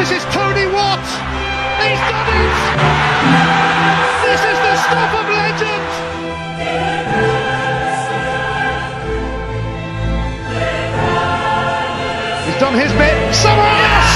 This is Tony Watt. He's done it. This is the stuff of legend. done his bit. Someone else!